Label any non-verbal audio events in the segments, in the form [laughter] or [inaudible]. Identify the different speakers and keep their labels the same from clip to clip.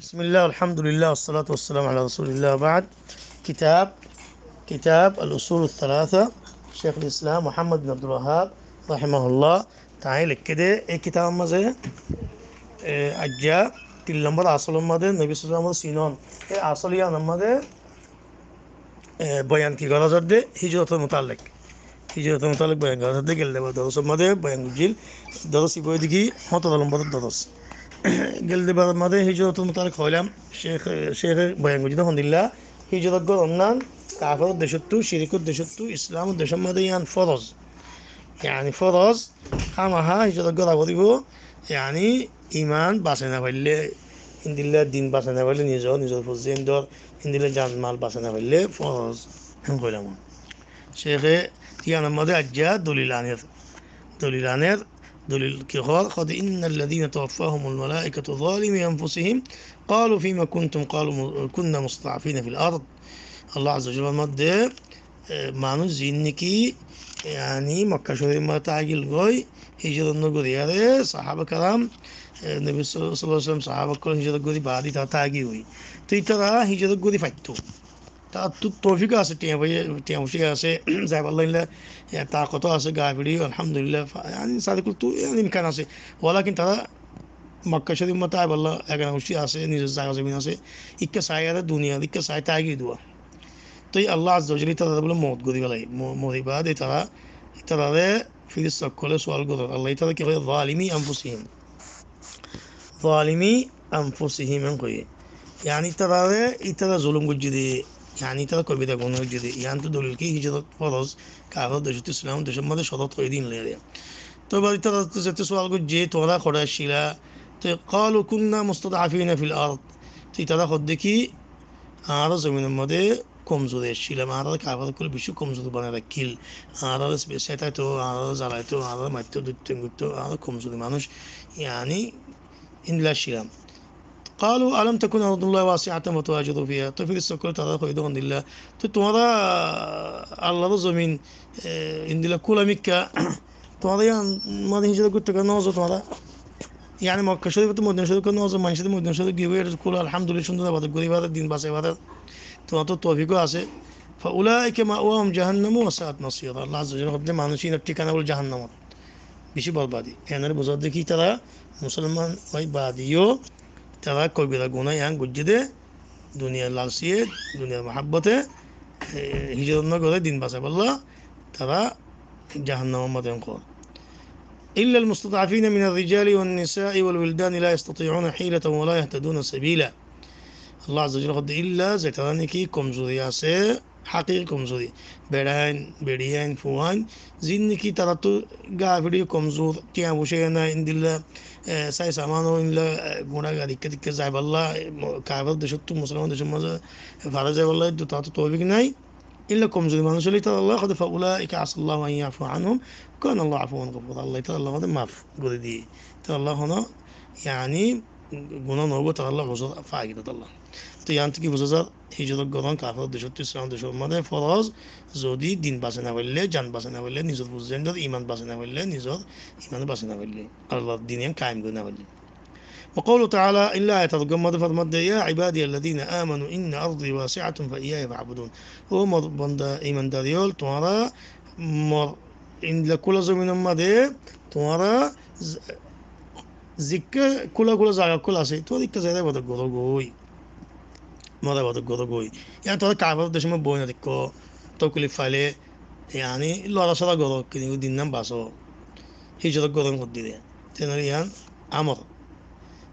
Speaker 1: بسم الله والحمد لله والصلاة والسلام على رسول الله بعد كتاب كتاب الأصول الثلاثة شيخ الإسلام محمد بن عبد الوهاب رحمه الله تعالى كده إيه كتاب مزه أجا كل نمبر أصل مده نبي صلى الله عليه وسلم سينون إيه أصل يا نمده بيان كي غلط ده هجرة المتعلق هجرة المتعلق بيان غلط ده قال له درس مده بيان جيل geldi hicretini tarık hoylam şeyh şeyh bayan gücü hamdillah hicret gör ondan kafir deşuttu şirikut deşuttu İslam'ı deşemedi yani faraz yani faraz ama ha hicret gör abi bu yani iman basına belli indilla din basana belli nizo nizo fuzin dor indilla can mal basana belli faraz hoylam şeyh diyanamadı acca dolilanır dolilanır মধ্যে আজ্জা দলিলানের দলিলানের دليل الكغار قد إن الذين توفاهم الملائكة ظالمي أنفسهم قالوا فيما كنتم قالوا كنا مستضعفين في الأرض الله عز وجل مد معنو زينكي يعني مكة شريف ما تعجل غوي هجر النقر يا صحابة كرام النبي صلى الله عليه وسلم صحابة كل هجر الغوري بعد تعجي وي تيترا هجر الغوري فايتو তার তৌফিক আছে টিয়া ভাই টিয়া মুশিক আছে যাইবার লাইনলে তাকত আছে গা ভিড়ি আলহামদুলিল্লাহ সাদিকুল তু ইনকান আছে ওলা কিন্তু তারা মক্কা শরীফ মতো আইবাল্লা একান উশি আছে নিজের জায়গা জমিন আছে ইক্কা সাই আর দুনিয়া ইক্কা সাই তাগি দোয়া তো এই আল্লাহ আজলি তাদের বলে মত গদি বেলাই মহিবাদ এই তারা তাদের ফিরিস চক্কলে সোয়াল গদ আল্লাহ তারা কি হয় জালিমি আনফুসিহিম জালিমি আনফুসিহিম কই ইয়ানি তারা ইতারা জুলুম গুজি দিয়ে يعني ترى كل بدأ قلنا جدي يعني تدل الكي هجرة فرض كعرض دشت الإسلام دشت ماذا شرط قيدين ليه تو بعد ترى تسوال قد جيت ولا خدا الشلا قالوا كنا مستضعفين في الأرض تي ترى خدكي عرض من المدى কমজোর ছিল আলাদা কাবার করে বেশি কমজোর বানায় রাখিল আলাদা সেটা তো আলাদা জ্বালাইতো আলাদা মারতো দুটো গুতো আলাদা কমজোর মানুষ ইয়ানি ইন্দিলা ছিলাম قالوا ألم تكن أرض الله واسعة وتواجدوا فيها؟ تفرسوا كل تراخوا دون الله. تتوضأ الله رزو من آه، إن لكل مكة. [coughs] توضأ ما دي هجرة قلت كنا وزو توضأ. يعني ما كشري بتو مدن شري كنا وزو ما نشري مدن شري جيبير كل الحمد لله شندنا بعد قريب هذا الدين بس هذا. توضأ توفيق واسع. فأولئك مأواهم جهنم وساءت مصيرا الله عز وجل قد ما نشي نشين ابتكنا والجهنم. بشي بربادي. يعني بزرد كي ترى مسلمان وي باديو তারা কবিরা গুণা ইয়াং গুজ্জিদে দুনিয়ার লালসিয়ে দুনিয়ার মহাব্বতে হিজরত করে দিন বাঁচা বললা তারা জাহান্নাম মতন কর إلا المستضعفين من الرجال والنساء والولدان لا يستطيعون حيلة ولا يهتدون سبيلا الله عز وجل قد إلا زيترانكي كمزوري آسي حقيقي كمزوري বেড়াইন বেড়িয়াইন ফুয়াইন জিন্দিকি তারা তো গা ফিরি কমজোর টিয়া বসে না ইন্দিল্লা সাই সামানো ইনলা গোড়া দিকে দিকে যাই পাল্লা কাবার দেশের তো মুসলমান দেশের মাঝে ভালো যাই পাল্লা তা তো তৌফিক নাই ইল্লা কমজোরি মানুষ হলে তার আল্লাহ কদে ফাউলা ইকা আসল্লাহ আইয়া আফু আনহুম কান আল্লাহ আফু আন গফুর আল্লাহ তার আল্লাহ কদে মাফ করে দিয়ে তার আল্লাহ হনো ইয়ানি গুণা নব তার আল্লাহ বছর ফাইকিত আল্লাহ তো ইয়ান থেকে বোঝা যায় হিজরত গ্রহণ কাফর দেশত ইসলাম দেশের মধ্যে ফরজ যদি দিন বাঁচে না পারলে জান বাঁচে না পারলে নিজের বুঝলেন ইমান বাঁচে না পারলে নিজের ইমান বাঁচে না পারলে আল্লাহ দিন কায়েম করে না পারলে وقوله تعالى إلا يترجم فرمد يا عبادي الذين آمنوا إن أرضي واسعة فإياي فاعبدون هو بند إيمان داريول تمارا مر إن لكل زمن مده تمارا জিক্কে কুলা কুলা জায়গা কুলা আছে তো দিকটা জায়গায় বড় গরো গই মজা বড় গরো গই ইয়ান তোর কাগজ দেশ মে বই না দেখ তো কুলি ফাইলে ইয়ানি লড়া সড়া গরো কিন্তু দিন নাম বাসো হিজরত গরম করে দিলে তেনার ইয়ান আমর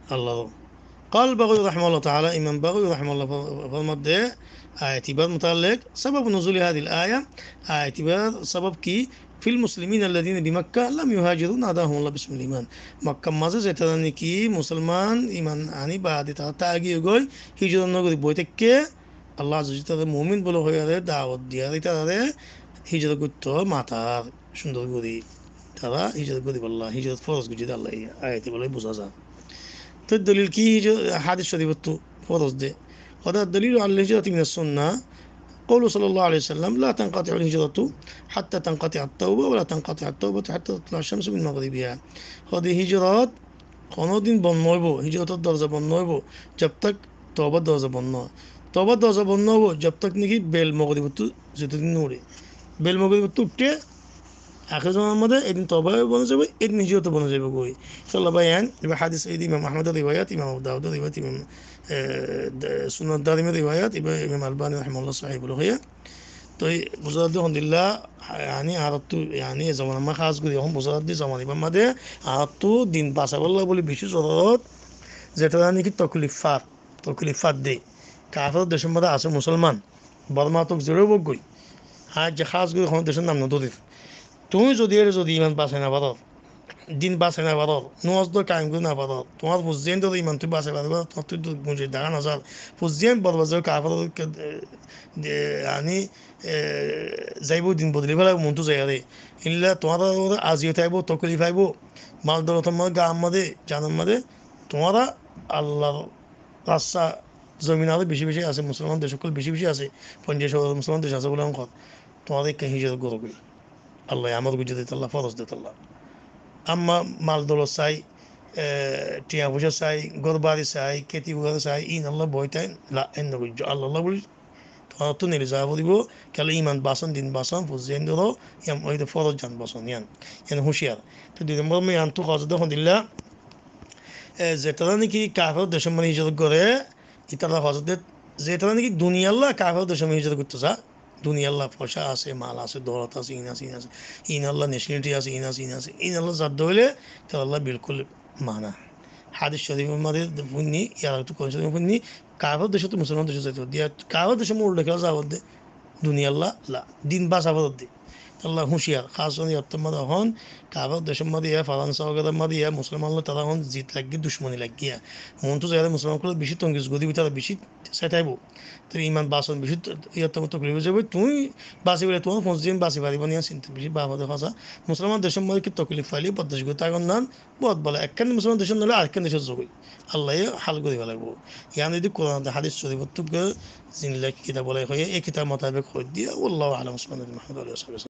Speaker 1: আল্লাহ قال بغوي رحمه الله تعالى إمام بغوي رحمه الله فرمده اعتبار متعلق سبب نزول هذه الآية اعتبار سبب كي في المسلمين الذين بمكة لم يهاجروا ناداهم الله باسم الإيمان مكة مازه زيتراني كي مسلمان إيمان يعني بعد تاغي يقول هجرة نغري بويتك আল্লাহ তাদের মুমিন বলে হয়ে দাওয়াত দিয়া তারা হিজরত করতো মাতার সুন্দর করি তারা হিজরত করি বললা হিজরত ফরজ করছি আল্লাহ আয়াতে বলে বোঝা যায় তো দলিল কি হাদিস শরীফ তো ফরজ দে هذا الدليل على الهجرة من السنة قوله صلى الله عليه وسلم لا تنقطع الهجرة حتى تنقطع التوبة ولا تنقطع التوبة حتى تطلع الشمس من مغربها هذه هجرات কোনোদিন বন্ধ হইব হিজরতের দরজা বন্ধ হইব জব তক তবার দরজা বন্ধ হয় তবার দরজা বন্ধ হবো জব তক নাকি বেল মগরিবতু যতদিন উড়ে বেল মগরিবতু উঠে আখের মধ্যে এদিন তবাই বনে যাবে, এদিন হিজরতে বনে যাবে বই সাল্লাহ ভাইয়ান, এবার হাদিস ঈদ ইমাম আহমদের রিবায়াত ইমাম দাউদ রিবায়াত ইমাম সুনাদ দারিমের রিবায়াত এবার ইমাম আলবানি রহমাল্লাহ সাহেবুল হইয়া তো বুঝারদি হন্দিল্লা yani আরতু yani zaman মা খাস করি, এখন বুঝারদি zaman ইবার মাঝে আরতু দিন বাঁচাবল্লা বলে বেশি জরুরত, যেটা নাকি তকলিফাত তকলিফাত দে। কাফের দেশের মধ্যে আছে মুসলমান বর্মা তোক জোরেও বকই আর যে খাস করি, এখন দেশের নাম নদীর তুমি যদি এর যদি ইমান বাঁচাই না পারো দিন বাঁচাই না পারো নোয়াজ তো কায়েম করে না পারো তোমার বুঝছেন তো ইমান তুই বাঁচাই পারবে তোমার তুই বুঝে দেখা না যার বুঝছেন বরবাজার কাফের আনি যাইব দিন বদলি ফেলাইব মনটো যাই রে ইনলা তোমার আজিও থাকব তকলি পাইব মাল দল তোমার গা আমাদের জানার মাঝে তোমারা আল্লাহর রাস্তা জমিন আরও বেশি বেশি আছে মুসলমান দেশ সকল বেশি বেশি আছে, পঞ্চাশ মুসলমান দেশ আছে বলে অঙ্ক তোমাদের হিজরত গরো করি আল্লাহ আমার গুজে দিত আল্লাহ, ফরজ দিত আল্লাহ। আম্মা মাল চাই টিয়া পয়সা চাই গরবারি চাই, খেতি উগারে চাই, ইন আল্লাহ বইটাই এন গুজ আল্লাহ আল্লাহ বলি তোমার তো নেলে যাব দিব কেলে ইমান বাসন দিন বাসন বুঝেন ধরো, ইয়াম, ওই ফরজ যান বাসন ইয়ান ইয়ান হুঁশিয়ার। তো দুই নম্বর মেয়ে আন্তু কাজ দেখুন দিল্লা যেটা নাকি কাফের দেশের মানে হিজরত করে ইতারা হজরত যেটা নাকি দুনিয়াল্লাহ কাফের দেশের মানে হিজরত করতে চা দুনিয়াল্লাহ পয়সা আছে, মাল আছে, দৌলত আছে, ইন আছে ইন আছে। ইন আল্লাহ নেশনালিটি আছে, ইন আছে ইন আছে। ইন আল্লাহ জাদ্দ হইলে তো আল্লাহ বিলকুল মানা। হাদিস শরীফের মধ্যে ফুননি ইয়ার একটু কোন শরীফ পুণ্যি কাফের দেশে তো মুসলমান দেশে যাইতে দিয়া কাফের দেশে মূল লেখা যাবত দে দুনিয়াল্লাহ দিন বাস আবাদত দে আল্লাহ হুঁশিয়ার। খাস ইয়াত্তর মধ্যে হন কাবার দেশের মধ্যে ইয়া ফারান্সা ওগেদের মধ্যে ইয়া, মুসলমান তারা হন, জিত লাগিয়ে দুশ্মনী লাগিয়া মন তো যারা মুসলমান করলে বেশি তঙ্গিস, গদি তারা বেশি সেটাইব তো ইমান বাসন বেশি ইয়াত্তর মতো করে যাবে। তুমি বাঁচি বলে তোমার পৌঁছ দিন, বাঁচি পারিব নিয়ে চিন্তা বেশি বাবাদের ভাষা মুসলমান দেশের মধ্যে কি তকলিফ ফাইলি বদাস গো, তাগন নান বহুত বলে। একখান মুসলমান দেশের নলে আরেকখান দেশের যোগই আল্লাহ হাল করিব লাগবো। ইয়ান যদি কোরআন হাদিস শরীফ জিনিস কিতাব বলে হয়ে, এই কিতাব মোতাবেক হয়ে দিয়ে, আল্লাহ আলম আল্লাহ